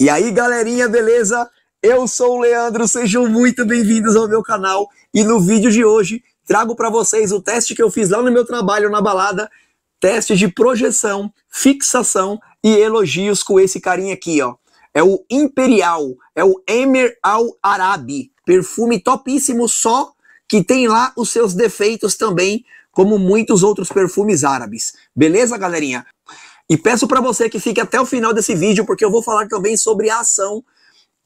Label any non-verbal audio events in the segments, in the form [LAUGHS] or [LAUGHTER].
E aí, galerinha, beleza? Eu sou o Leandro, sejam muito bem-vindos ao meu canal. E no vídeo de hoje, trago para vocês o teste que eu fiz lá no meu trabalho na balada, teste de projeção, fixação e elogios com esse carinha aqui, ó. É o Imperial, é o Emer Al Arabi, perfume topíssimo, só que tem lá os seus defeitos também, como muitos outros perfumes árabes. Beleza, galerinha? E peço para você que fique até o final desse vídeo, porque eu vou falar também sobre a ação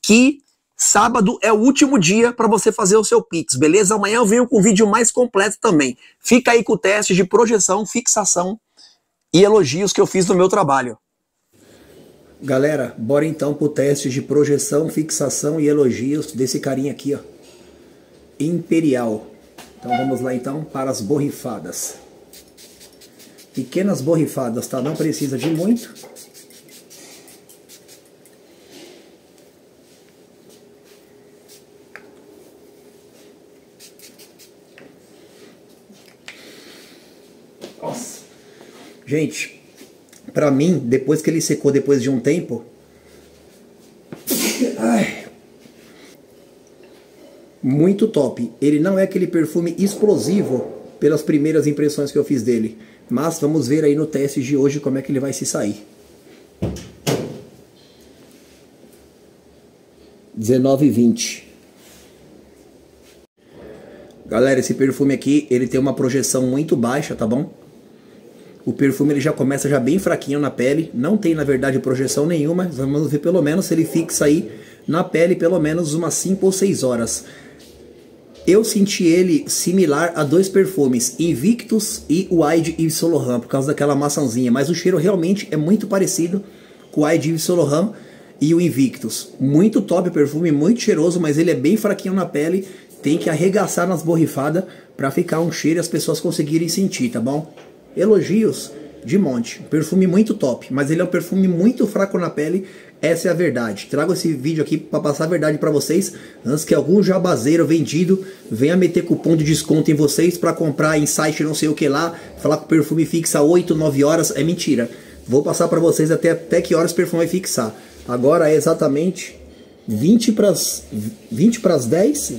que sábado é o último dia para você fazer o seu Pix, beleza? Amanhã eu venho com um vídeo mais completo também. Fica aí com o teste de projeção, fixação e elogios que eu fiz no meu trabalho. Galera, bora então pro teste de projeção, fixação e elogios desse carinha aqui, ó. Imperial. Então vamos lá então para as borrifadas. Pequenas borrifadas, tá? Não precisa de muito. Nossa. Gente, pra mim, depois que ele secou depois de um tempo... Ai, muito top. Ele não é aquele perfume explosivo pelas primeiras impressões que eu fiz dele. Mas vamos ver aí no teste de hoje como é que ele vai se sair. 19 e 20. Galera, esse perfume aqui, ele tem uma projeção muito baixa, tá bom? O perfume ele já começa já bem fraquinho na pele, não tem na verdade projeção nenhuma, vamos ver pelo menos se ele fixa aí na pele pelo menos umas 5 ou 6 horas. Eu senti ele similar a dois perfumes, Invictus e Wide Yves Saint Laurent, por causa daquela maçãzinha, mas o cheiro realmente é muito parecido com o Wide Yves Saint Laurent e o Invictus. Muito top perfume, muito cheiroso, mas ele é bem fraquinho na pele, tem que arregaçar nas borrifadas para ficar um cheiro e as pessoas conseguirem sentir, tá bom? Elogios de monte. Perfume muito top, mas ele é um perfume muito fraco na pele. Essa é a verdade. Trago esse vídeo aqui para passar a verdade para vocês, antes que algum jabazeiro vendido venha meter cupom de desconto em vocês para comprar em site não sei o que lá, falar que o perfume fixa 8, 9 horas, é mentira. Vou passar para vocês até, até que horas o perfume vai fixar. Agora é exatamente 20 para as 20 para as 10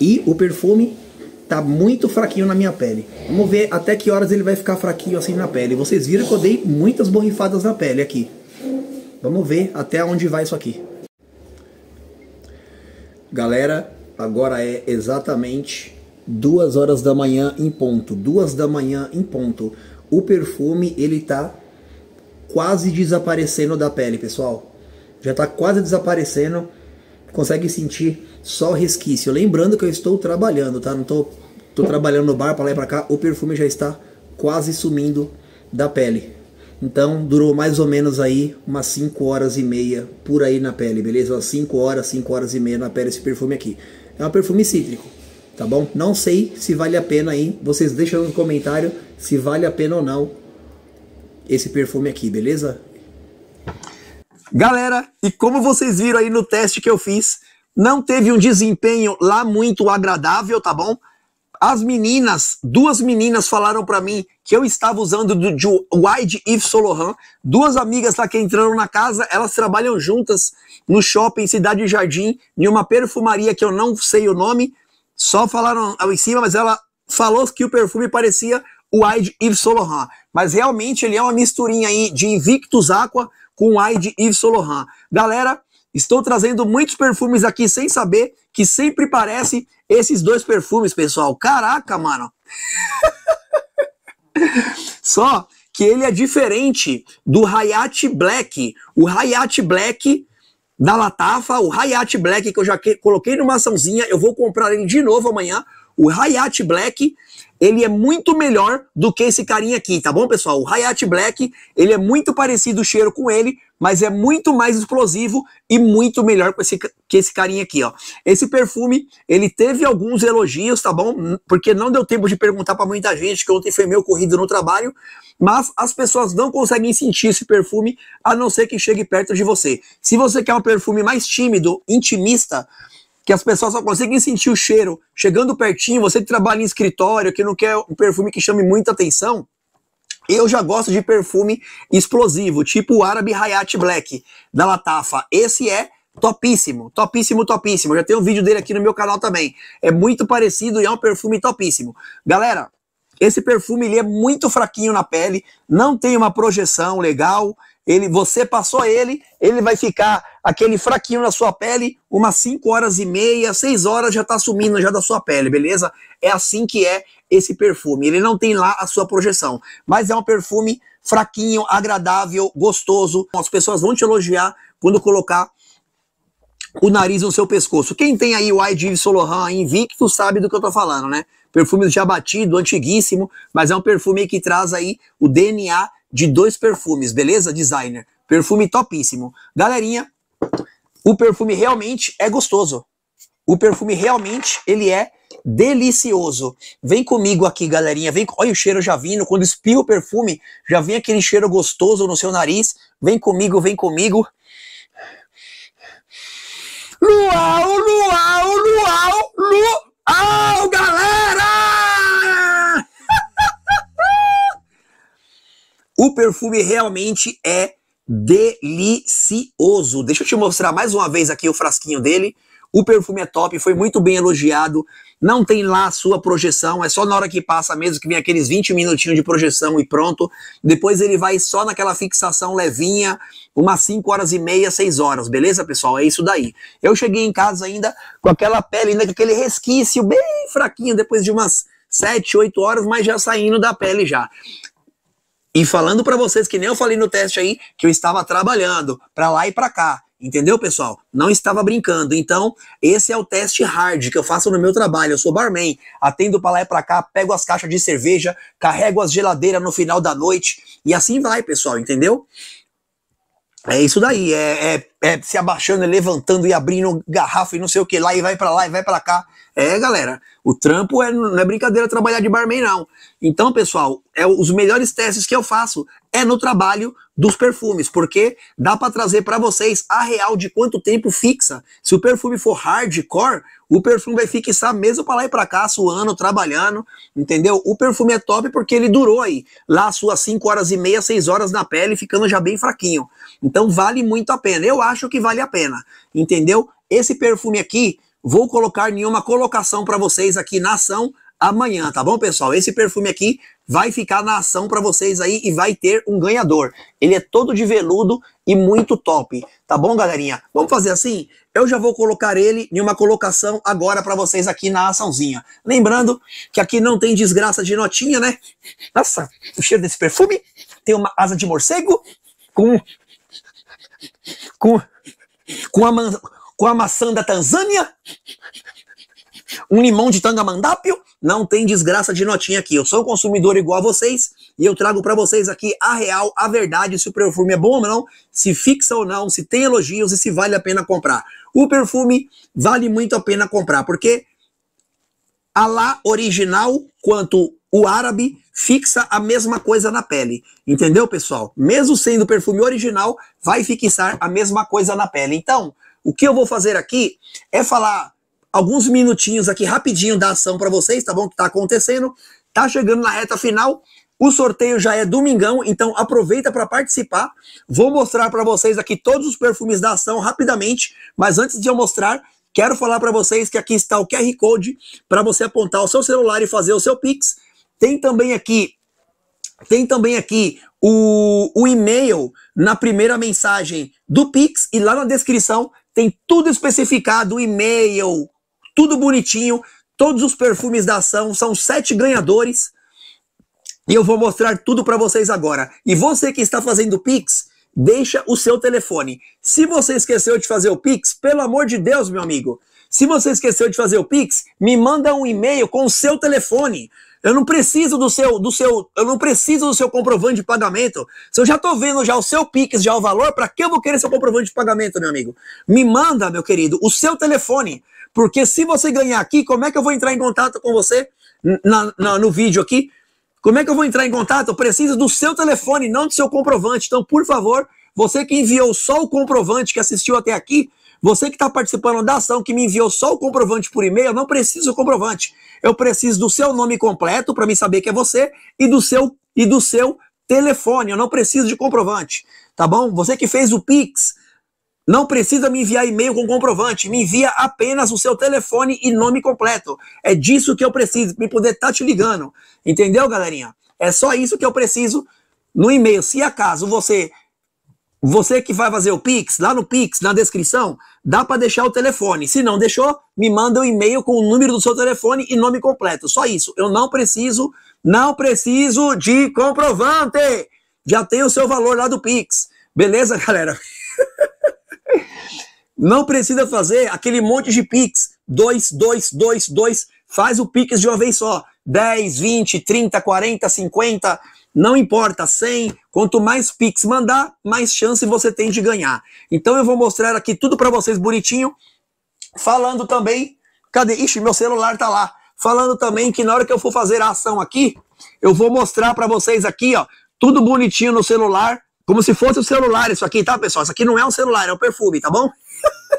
e o perfume tá muito fraquinho na minha pele. Vamos ver até que horas ele vai ficar fraquinho assim na pele. Vocês viram que eu dei muitas borrifadas na pele aqui. Vamos ver até onde vai isso aqui. Galera, agora é exatamente duas horas da manhã em ponto. Duas da manhã em ponto. O perfume, ele tá quase desaparecendo da pele, pessoal. Já tá quase desaparecendo. Consegue sentir só resquício. Lembrando que eu estou trabalhando, tá? Não tô, tô trabalhando no bar para lá e pra cá. O perfume já está quase sumindo da pele. Então durou mais ou menos aí umas 5 horas e meia por aí na pele, beleza? Umas 5 horas, 5 horas e meia na pele esse perfume aqui. É um perfume cítrico, tá bom? Não sei se vale a pena aí, vocês deixam no comentário se vale a pena ou não esse perfume aqui, beleza? Galera, e como vocês viram aí no teste que eu fiz, não teve um desempenho lá muito agradável, tá bom? As meninas, duas meninas falaram para mim que eu estava usando do, de Wide Yves Laurent. Duas amigas lá que entraram na casa, elas trabalham juntas no shopping Cidade Jardim, em uma perfumaria que eu não sei o nome. Só falaram em cima, mas ela falou que o perfume parecia o Wide Yves Laurent. Mas realmente ele é uma misturinha aí de Invictus Aqua com Wide Yves Laurent. Galera, Estou trazendo muitos perfumes aqui sem saber que sempre parece esses dois perfumes, pessoal. Caraca, mano. [LAUGHS] Só que ele é diferente do Hayat Black. O Hayat Black da Latafa, o Hayat Black que eu já coloquei numa açãozinha, eu vou comprar ele de novo amanhã. O Hayat Black, ele é muito melhor do que esse carinha aqui, tá bom, pessoal? O Hayat Black, ele é muito parecido o cheiro com ele, mas é muito mais explosivo e muito melhor com esse, que esse carinha aqui, ó. Esse perfume, ele teve alguns elogios, tá bom? Porque não deu tempo de perguntar para muita gente, que ontem foi meu corrido no trabalho, mas as pessoas não conseguem sentir esse perfume, a não ser que chegue perto de você. Se você quer um perfume mais tímido, intimista, que as pessoas só conseguem sentir o cheiro chegando pertinho, você que trabalha em escritório, que não quer um perfume que chame muita atenção, Eu já gosto de perfume explosivo, tipo o Arabi Hayat Black da Latafa. Esse é topíssimo, topíssimo, topíssimo. Já tem um vídeo dele aqui no meu canal também. É muito parecido e é um perfume topíssimo. Galera, esse perfume ele é muito fraquinho na pele, não tem uma projeção legal. Ele, você passou ele, ele vai ficar aquele fraquinho na sua pele, umas 5 horas e meia, 6 horas já tá sumindo já da sua pele, beleza? É assim que é esse perfume. Ele não tem lá a sua projeção, mas é um perfume fraquinho, agradável, gostoso. As pessoas vão te elogiar quando colocar o nariz no seu pescoço. Quem tem aí o Yves Saint invicto sabe do que eu tô falando, né? Perfume já batido, antiguíssimo, mas é um perfume que traz aí o DNA de dois perfumes, beleza, designer? Perfume topíssimo. Galerinha, o perfume realmente é gostoso. O perfume realmente, ele é delicioso. Vem comigo aqui, galerinha. Vem, olha o cheiro já vindo. Quando espia o perfume, já vem aquele cheiro gostoso no seu nariz. Vem comigo, vem comigo. Luau, luau, luau, luau, galera! O perfume realmente é delicioso. Deixa eu te mostrar mais uma vez aqui o frasquinho dele. O perfume é top, foi muito bem elogiado. Não tem lá a sua projeção, é só na hora que passa mesmo que vem aqueles 20 minutinhos de projeção e pronto. Depois ele vai só naquela fixação levinha, umas 5 horas e meia, 6 horas, beleza, pessoal? É isso daí. Eu cheguei em casa ainda com aquela pele, ainda com aquele resquício bem fraquinho, depois de umas 7, 8 horas, mas já saindo da pele já. E falando para vocês que nem eu falei no teste aí, que eu estava trabalhando para lá e para cá. Entendeu, pessoal? Não estava brincando. Então, esse é o teste hard que eu faço no meu trabalho. Eu sou barman, atendo para lá e para cá, pego as caixas de cerveja, carrego as geladeiras no final da noite e assim vai, pessoal, entendeu? É isso daí, é, é, é se abaixando, levantando e abrindo garrafa e não sei o que lá, e vai para lá e vai para cá. É, galera, o trampo é, não é brincadeira trabalhar de barman, não. Então, pessoal, é os melhores testes que eu faço é no trabalho dos perfumes, porque dá para trazer para vocês a real de quanto tempo fixa. Se o perfume for hardcore, o perfume vai fixar mesmo para lá e para cá, suando, trabalhando, entendeu? O perfume é top porque ele durou aí, lá suas 5 horas e meia, 6 horas na pele, ficando já bem fraquinho. Então vale muito a pena. Eu acho que vale a pena, entendeu? Esse perfume aqui, vou colocar em uma colocação para vocês aqui na ação amanhã, tá bom, pessoal? Esse perfume aqui vai ficar na ação para vocês aí e vai ter um ganhador. Ele é todo de veludo e muito top, tá bom, galerinha? Vamos fazer assim? Eu já vou colocar ele em uma colocação agora para vocês aqui na açãozinha. Lembrando que aqui não tem desgraça de notinha, né? Nossa, o cheiro desse perfume tem uma asa de morcego com com com a, com a maçã da Tanzânia um limão de tangamandápio, não tem desgraça de notinha aqui. Eu sou um consumidor igual a vocês e eu trago para vocês aqui a real, a verdade, se o perfume é bom ou não, se fixa ou não, se tem elogios e se vale a pena comprar. O perfume vale muito a pena comprar, porque a lá original quanto o árabe fixa a mesma coisa na pele. Entendeu, pessoal? Mesmo sendo perfume original, vai fixar a mesma coisa na pele. Então, o que eu vou fazer aqui é falar alguns minutinhos aqui rapidinho da ação para vocês, tá bom? Que tá acontecendo. Tá chegando na reta final. O sorteio já é domingão, então aproveita para participar. Vou mostrar para vocês aqui todos os perfumes da ação rapidamente, mas antes de eu mostrar, quero falar para vocês que aqui está o QR Code para você apontar o seu celular e fazer o seu Pix. Tem também aqui tem também aqui o, o e-mail na primeira mensagem do Pix e lá na descrição tem tudo especificado, o e-mail, tudo bonitinho, todos os perfumes da ação, são sete ganhadores. E eu vou mostrar tudo para vocês agora. E você que está fazendo Pix, deixa o seu telefone. Se você esqueceu de fazer o Pix, pelo amor de Deus, meu amigo, se você esqueceu de fazer o Pix, me manda um e-mail com o seu telefone. Eu não preciso do seu, do seu, eu não preciso do seu comprovante de pagamento. Se eu já tô vendo já o seu Pix, já o valor, para que eu vou querer seu comprovante de pagamento, meu amigo? Me manda, meu querido, o seu telefone. Porque se você ganhar aqui, como é que eu vou entrar em contato com você na, na, no vídeo aqui? Como é que eu vou entrar em contato? Eu preciso do seu telefone, não do seu comprovante. Então, por favor, você que enviou só o comprovante que assistiu até aqui, você que está participando da ação, que me enviou só o comprovante por e-mail, eu não preciso do comprovante. Eu preciso do seu nome completo para me saber que é você e do seu e do seu telefone, eu não preciso de comprovante, tá bom? Você que fez o Pix, não precisa me enviar e-mail com comprovante, me envia apenas o seu telefone e nome completo. É disso que eu preciso, para poder estar tá te ligando. Entendeu, galerinha? É só isso que eu preciso no e-mail. Se acaso você você que vai fazer o Pix, lá no Pix, na descrição, dá para deixar o telefone. Se não deixou, me manda um e-mail com o número do seu telefone e nome completo. Só isso. Eu não preciso, não preciso de comprovante. Já tem o seu valor lá do Pix. Beleza, [LAUGHS] galera? Não precisa fazer aquele monte de Pix. 2, 2, 2, 2. Faz o Pix de uma vez só. 10, 20, 30, 40, 50. Não importa, 100. Quanto mais Pix mandar, mais chance você tem de ganhar. Então eu vou mostrar aqui tudo para vocês bonitinho. Falando também. Cadê? Ixi, meu celular tá lá. Falando também que na hora que eu for fazer a ação aqui, eu vou mostrar para vocês aqui, ó, tudo bonitinho no celular como se fosse o celular isso aqui, tá, pessoal? Isso aqui não é um celular, é um perfume, tá bom?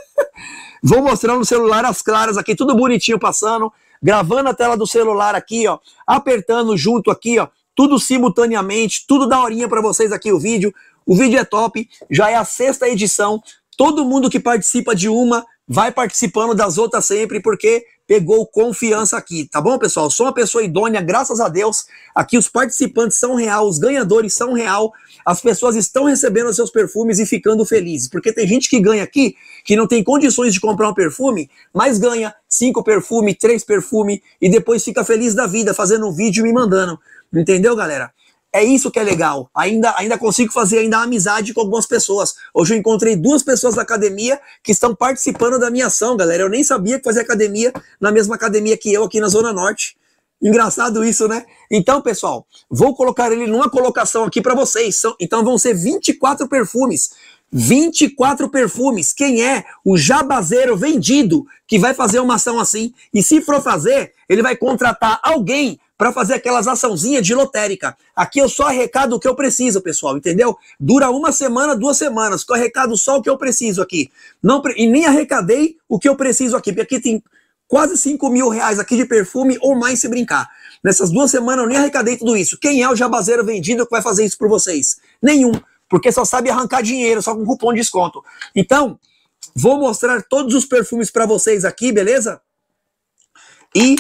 [LAUGHS] Vou mostrar no celular as claras aqui, tudo bonitinho passando, gravando a tela do celular aqui, ó, apertando junto aqui, ó, tudo simultaneamente, tudo da horinha para vocês aqui o vídeo. O vídeo é top, já é a sexta edição. Todo mundo que participa de uma vai participando das outras sempre, porque pegou confiança aqui, tá bom, pessoal? Sou uma pessoa idônea, graças a Deus. Aqui os participantes são real, os ganhadores são real. As pessoas estão recebendo seus perfumes e ficando felizes. Porque tem gente que ganha aqui, que não tem condições de comprar um perfume, mas ganha cinco perfumes, três perfumes e depois fica feliz da vida fazendo um vídeo e me mandando. Entendeu, galera? É isso que é legal. Ainda, ainda consigo fazer ainda amizade com algumas pessoas. Hoje eu encontrei duas pessoas da academia que estão participando da minha ação, galera. Eu nem sabia que fazia academia na mesma academia que eu aqui na Zona Norte. Engraçado isso, né? Então, pessoal, vou colocar ele numa colocação aqui para vocês. Então vão ser 24 perfumes. 24 perfumes. Quem é o jabazeiro vendido que vai fazer uma ação assim? E se for fazer, ele vai contratar alguém para fazer aquelas açãozinhas de lotérica. Aqui eu só arrecado o que eu preciso, pessoal, entendeu? Dura uma semana, duas semanas, que eu arrecado só o que eu preciso aqui. Não, e nem arrecadei o que eu preciso aqui, porque aqui tem quase 5 mil reais aqui de perfume ou mais se brincar. Nessas duas semanas eu nem arrecadei tudo isso. Quem é o jabazeiro vendido que vai fazer isso por vocês? Nenhum, porque só sabe arrancar dinheiro, só com cupom de desconto. Então, vou mostrar todos os perfumes para vocês aqui, beleza? E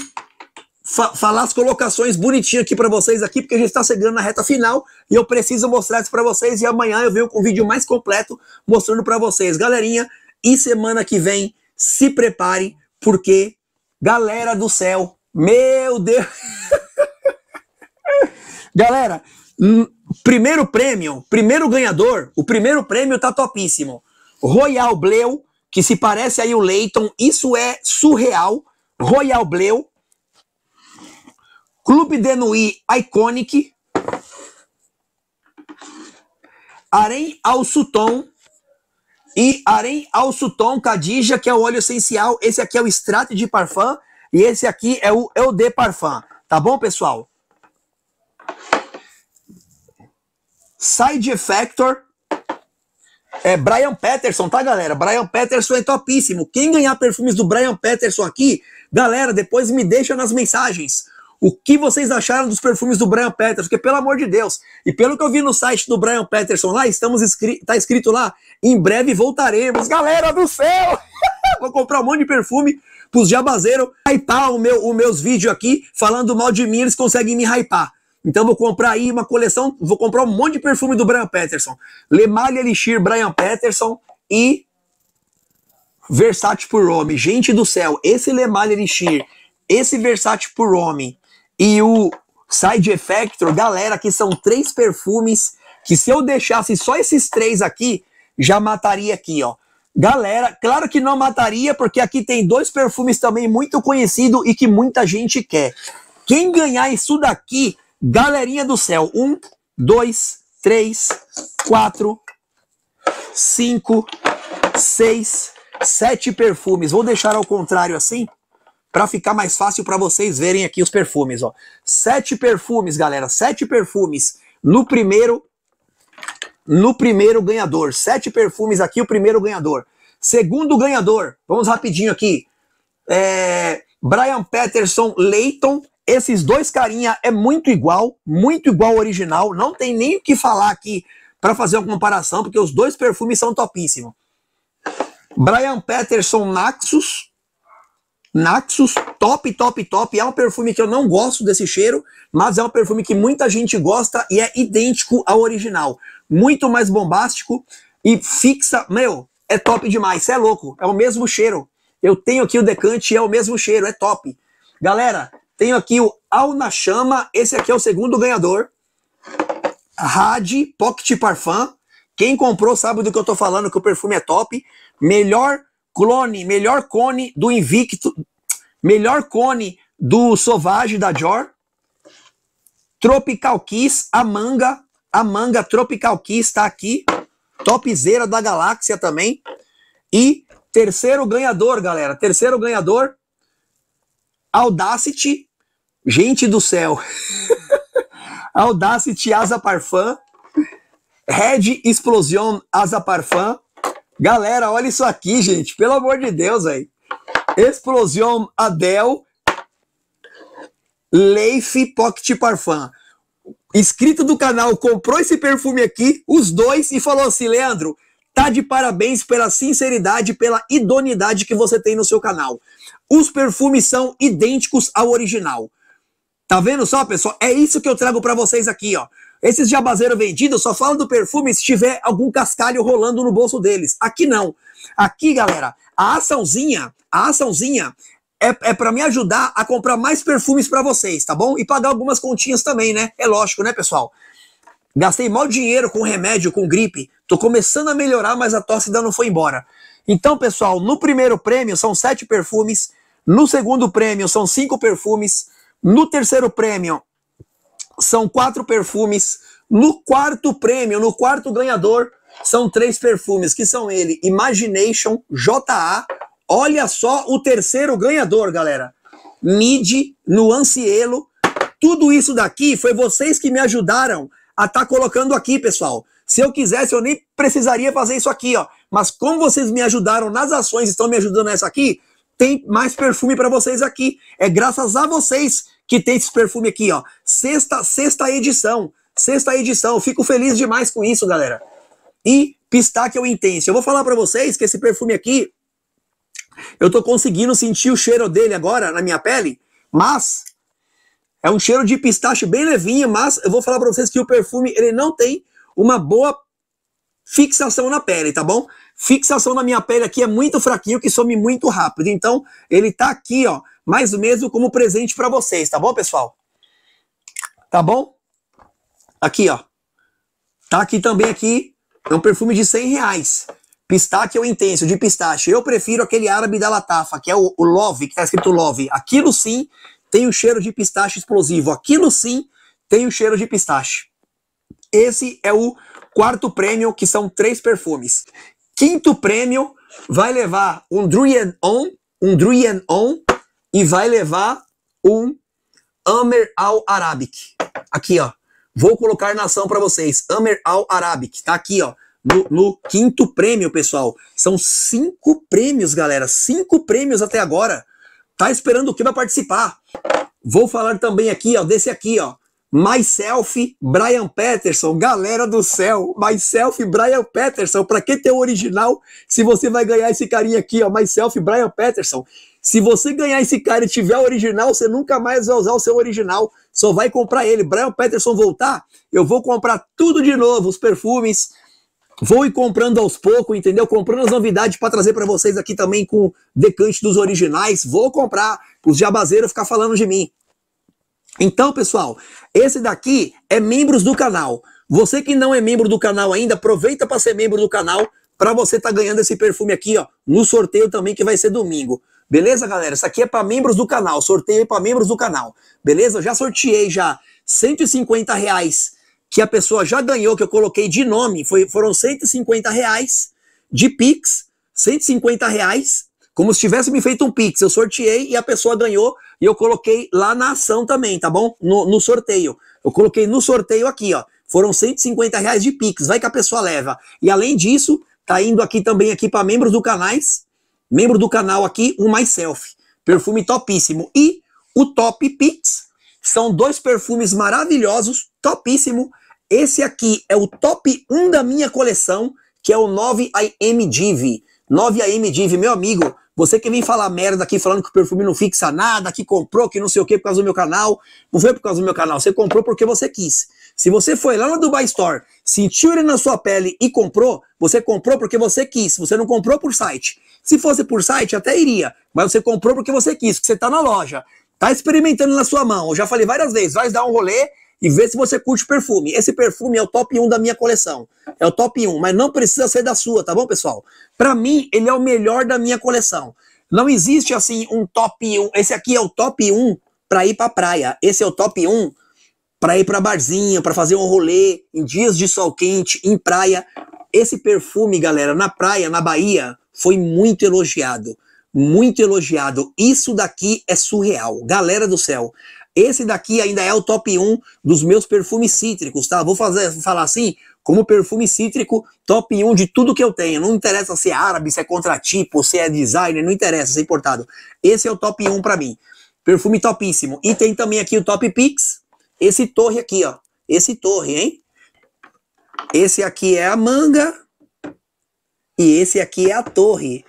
fa falar as colocações bonitinhas aqui para vocês aqui, porque a gente está chegando na reta final e eu preciso mostrar isso para vocês e amanhã eu venho com um vídeo mais completo mostrando para vocês. Galerinha, e semana que vem, se prepare, porque, galera do céu, meu Deus... [LAUGHS] Galera, hum, primeiro prêmio, primeiro ganhador, o primeiro prêmio tá topíssimo. Royal Bleu, que se parece aí o Leighton, isso é surreal. Royal Bleu, Clube de Nuit Iconic, Arém Al Sutton e Arém Al Sutton Cadija, que é o óleo essencial. Esse aqui é o extrato de parfum e esse aqui é o Eau de Parfum. Tá bom, pessoal? Side Effector. É Brian Peterson, tá, galera? Brian Peterson é topíssimo. Quem ganhar perfumes do Brian Peterson aqui, galera, depois me deixa nas mensagens o que vocês acharam dos perfumes do Brian Peterson, porque pelo amor de Deus, e pelo que eu vi no site do Brian Peterson lá, estamos tá escrito lá, em breve voltaremos, galera do céu! [LAUGHS] Vou comprar um monte de perfume pros jabazeiros hypar o meu, os meus vídeos aqui, falando mal de mim, eles conseguem me hypar. Então vou comprar aí uma coleção, vou comprar um monte de perfume do Brian Peterson. Le Male Elixir Brian Peterson e Versace por Homem. Gente do céu, esse Le Male Elixir, esse Versace por Homem e o Side Effector, galera, que são três perfumes que se eu deixasse só esses três aqui, já mataria aqui, ó. Galera, claro que não mataria, porque aqui tem dois perfumes também muito conhecidos e que muita gente quer. Quem ganhar isso daqui, galerinha do céu, um, dois, três, quatro, cinco, seis, sete perfumes. Vou deixar ao contrário assim, para ficar mais fácil para vocês verem aqui os perfumes, ó. Sete perfumes, galera, sete perfumes no primeiro no primeiro ganhador. Sete perfumes aqui, o primeiro ganhador. Segundo ganhador, vamos rapidinho aqui. É, Brian Peterson Leighton, esses dois carinha é muito igual, muito igual ao original, não tem nem o que falar aqui para fazer uma comparação, porque os dois perfumes são topíssimos. Brian Peterson Naxos, Naxos, top, top, top. É um perfume que eu não gosto desse cheiro, mas é um perfume que muita gente gosta e é idêntico ao original. Muito mais bombástico e fixa. Meu, é top demais. Você é louco. É o mesmo cheiro. Eu tenho aqui o decante e é o mesmo cheiro. É top. Galera, tenho aqui o Al na Chama. Esse aqui é o segundo ganhador. Rad Pocket Parfum. Quem comprou sabe do que eu tô falando, que o perfume é top. Melhor clone, melhor cone do Invicto, melhor cone do Sauvage da Dior. Tropical Kiss, a manga, a manga Tropical Kiss está aqui. Topzera da galáxia também. E terceiro ganhador, galera, terceiro ganhador, Audacity, gente do céu. [LAUGHS] Audacity Asa Parfum, Red Explosion Asa Parfum. Galera, olha isso aqui, gente, pelo amor de Deus, aí. Explosion Adele Leif Pocket Parfum. Inscrito do canal comprou esse perfume aqui, os dois, e falou assim: Leandro, tá de parabéns pela sinceridade, pela idoneidade que você tem no seu canal. Os perfumes são idênticos ao original. Tá vendo só, pessoal? É isso que eu trago para vocês aqui, ó. Esses jabazeiros vendidos só falam do perfume se tiver algum cascalho rolando no bolso deles. Aqui não. Aqui, galera, a açãozinha, a açãozinha é, é para me ajudar a comprar mais perfumes para vocês, tá bom? E pagar algumas continhas também, né? É lógico, né, pessoal? Gastei mal dinheiro com remédio, com gripe. Tô começando a melhorar, mas a tosse ainda não foi embora. Então, pessoal, no primeiro prêmio são sete perfumes. No segundo prêmio são cinco perfumes. No terceiro prêmio são quatro perfumes. No quarto prêmio, no quarto ganhador, são três perfumes, que são ele, Imagination, JA. Olha só o terceiro ganhador, galera. Mid, Nuancielo. Tudo isso daqui foi vocês que me ajudaram a estar tá colocando aqui, pessoal. Se eu quisesse, eu nem precisaria fazer isso aqui, ó. Mas como vocês me ajudaram nas ações, estão me ajudando nessa aqui, tem mais perfume para vocês aqui. É graças a vocês que tem esse perfume aqui, ó. Sexta, sexta edição. Sexta edição. Fico feliz demais com isso, galera e Pistachial Intense. Eu vou falar para vocês que esse perfume aqui, eu tô conseguindo sentir o cheiro dele agora na minha pele, mas é um cheiro de pistache bem levinho, mas eu vou falar para vocês que o perfume ele não tem uma boa fixação na pele, tá bom? Fixação na minha pele aqui é muito fraquinho, que some muito rápido. Então, ele tá aqui, ó, mais mesmo como presente para vocês, tá bom, pessoal? Tá bom? Aqui, ó. Tá aqui também aqui é um perfume de 100 reais. Pistache ou intenso, de pistache. Eu prefiro aquele árabe da Latafa, que é o, o Love, que está escrito Love. Aquilo sim tem o cheiro de pistache explosivo. Aquilo sim tem o cheiro de pistache. Esse é o quarto prêmio, que são três perfumes. Quinto prêmio vai levar um Druyen On, um Druyen On, e vai levar um Amer Al Arabic. Aqui, ó. Vou colocar na ação para vocês. Amer Al Arabic, tá aqui, ó. No, no, quinto prêmio, pessoal. São cinco prêmios, galera. Cinco prêmios até agora. Tá esperando o que vai participar? Vou falar também aqui, ó, desse aqui, ó. Myself, Brian Peterson, galera do céu, Myself, Brian Peterson, para quem tem o original, se você vai ganhar esse carinha aqui, ó, Myself, Brian Peterson. Se você ganhar esse cara e tiver o original, você nunca mais vai usar o seu original, só vai comprar ele. Brian Peterson voltar, eu vou comprar tudo de novo, os perfumes, vou ir comprando aos poucos, entendeu? Comprando as novidades para trazer para vocês aqui também com decante dos originais. Vou comprar, os jabazeiros ficar falando de mim. Então, pessoal, esse daqui é membros do canal. Você que não é membro do canal ainda, aproveita para ser membro do canal para você estar tá ganhando esse perfume aqui, ó, no sorteio também que vai ser domingo. Beleza, galera? Isso aqui é para membros do canal, sorteio para membros do canal. Beleza? Eu já sorteei já 150 reais que a pessoa já ganhou, que eu coloquei de nome, foi, foram 150 reais de Pix, 150 reais, como se tivesse me feito um Pix. Eu sorteei e a pessoa ganhou e eu coloquei lá na ação também, tá bom? No, no sorteio. Eu coloquei no sorteio aqui, ó. Foram 150 reais de Pix, vai que a pessoa leva. E além disso, tá indo aqui também aqui para membros do canais, membro do canal aqui, o Myself. Perfume topíssimo. E o Top Pix, São dois perfumes maravilhosos, topíssimo. Esse aqui é o top 1 da minha coleção, que é o 9AM Div. 9AM Div, meu amigo, você que vem falar merda aqui falando que o perfume não fixa nada, que comprou, que não sei o que por causa do meu canal. Não foi por causa do meu canal, você comprou porque você quis. Se você foi lá no Dubai Store, sentiu ele na sua pele e comprou, você comprou porque você quis. Você não comprou por site. Se fosse por site, até iria. Mas você comprou porque você quis, porque você tá na loja. Tá experimentando na sua mão. Eu já falei várias vezes, vai dar um rolê e ver se você curte perfume. Esse perfume é o top 1 da minha coleção. É o top 1, mas não precisa ser da sua, tá bom, pessoal? Para mim, ele é o melhor da minha coleção. Não existe assim um top 1. Esse aqui é o top 1 para ir para praia. Esse é o top 1 para ir para barzinho, para fazer um rolê em dias de sol quente, em praia. Esse perfume, galera, na praia, na Bahia, foi muito elogiado. Muito elogiado. Isso daqui é surreal. Galera do céu, esse daqui ainda é o top 1 dos meus perfumes cítricos, tá? Vou fazer, falar assim, como perfume cítrico, top 1 de tudo que eu tenho. Não interessa se é árabe, se é contratipo, se é designer, não interessa, se é importado. Esse é o top 1 para mim. Perfume topíssimo. E tem também aqui o Top Pix, esse torre aqui, ó. Esse torre, hein? Esse aqui é a manga e esse aqui é a torre.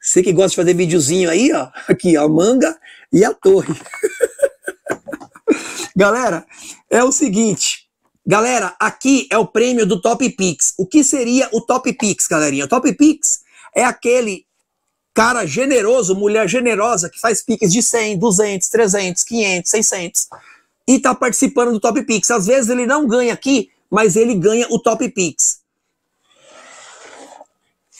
Você que gosta de fazer videozinho aí, ó. [LAUGHS] Aqui, ó, a manga e a torre. [LAUGHS] Galera, é o seguinte. Galera, aqui é o prêmio do Top Pix. O que seria o Top Pix, galerinha? O Top Pix é aquele cara generoso, mulher generosa que faz piques de 100, 200, 300, 500, 600 e tá participando do Top Pix. Às vezes ele não ganha aqui, mas ele ganha o Top Pix.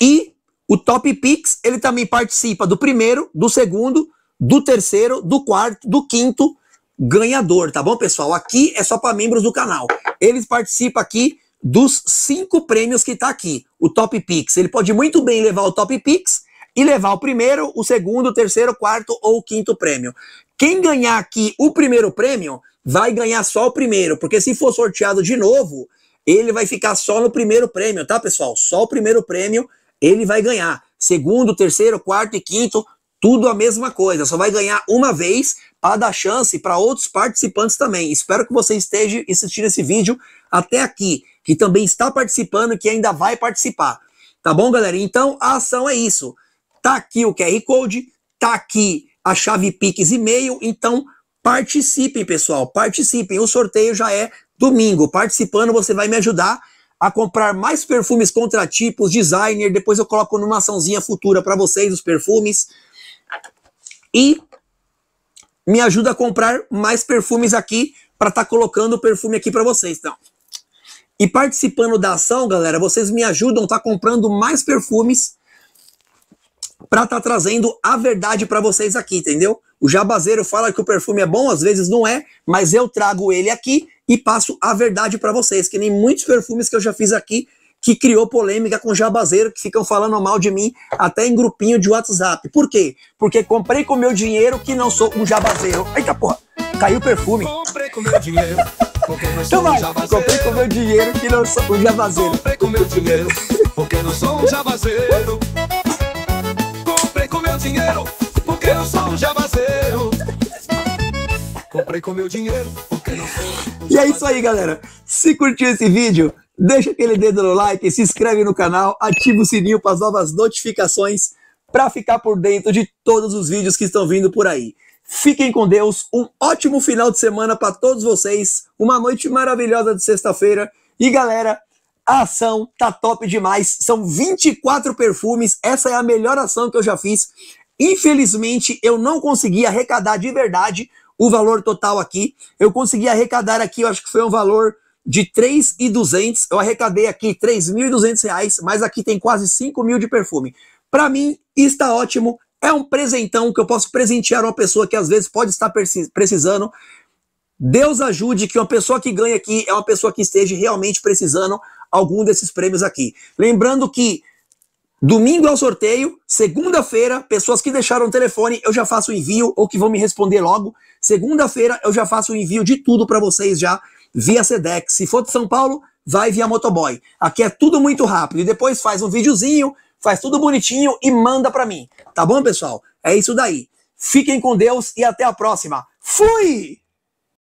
E o Top Pix, ele também participa do primeiro, do segundo, do terceiro, do quarto, do quinto ganhador, tá bom, pessoal? Aqui é só para membros do canal. Eles participam aqui dos cinco prêmios que tá aqui. O Top Pix, ele pode muito bem levar o Top Pix e levar o primeiro, o segundo, o terceiro, o quarto ou o quinto prêmio. Quem ganhar aqui o primeiro prêmio vai ganhar só o primeiro, porque se for sorteado de novo, ele vai ficar só no primeiro prêmio, tá, pessoal? Só o primeiro prêmio ele vai ganhar. Segundo, terceiro, quarto e quinto, tudo a mesma coisa. Só vai ganhar uma vez para dar chance para outros participantes também. Espero que você esteja assistindo esse vídeo até aqui, que também está participando e que ainda vai participar. Tá bom, galera? Então, a ação é isso. Tá aqui o QR Code, tá aqui a chave Pix e-mail, então participem, pessoal, participem. O sorteio já é domingo. Participando, você vai me ajudar a comprar mais perfumes contratipos, designer, depois eu coloco numa açãozinha futura para vocês os perfumes. E me ajuda a comprar mais perfumes aqui para estar tá colocando o perfume aqui para vocês, então. E participando da ação, galera, vocês me ajudam a estar tá comprando mais perfumes para estar tá trazendo a verdade para vocês aqui, entendeu? O jabazeiro fala que o perfume é bom, às vezes não é, mas eu trago ele aqui e passo a verdade para vocês, que nem muitos perfumes que eu já fiz aqui que criou polêmica com jabazeiro que ficam falando mal de mim até em grupinho de WhatsApp. Por quê? Porque comprei com meu dinheiro que não sou um jabazeiro. Eita porra, caiu o perfume. Comprei com meu dinheiro. Então vai, comprei com meu dinheiro que não sou um jabazeiro. Comprei com meu dinheiro, porque não sou um jabazeiro. Comprei com meu dinheiro, não sou um jabazeiro. Comprei com meu dinheiro. E é isso aí, galera. Se curtiu esse vídeo, Deixa aquele dedo no like, se inscreve no canal, ativa o sininho para as novas notificações para ficar por dentro de todos os vídeos que estão vindo por aí. Fiquem com Deus, um ótimo final de semana para todos vocês, uma noite maravilhosa de sexta-feira. E galera, a ação tá top demais. São 24 perfumes, essa é a melhor ação que eu já fiz. Infelizmente, eu não consegui arrecadar de verdade o valor total aqui. Eu consegui arrecadar aqui, eu acho que foi um valor de 3.200, eu arrecadei aqui 3.200 reais, mas aqui tem quase 5 mil de perfume. Para mim, está ótimo, é um presentão que eu posso presentear uma pessoa que às vezes pode estar precisando. Deus ajude que uma pessoa que ganha aqui é uma pessoa que esteja realmente precisando algum desses prêmios aqui. Lembrando que domingo é o sorteio, segunda-feira, pessoas que deixaram o telefone, eu já faço o envio ou que vão me responder logo. Segunda-feira eu já faço o envio de tudo para vocês já via Sedex. Se for de São Paulo, vai via motoboy. Aqui é tudo muito rápido. E depois faz um videozinho, faz tudo bonitinho e manda para mim. Tá bom, pessoal? É isso daí. Fiquem com Deus e até a próxima. Fui!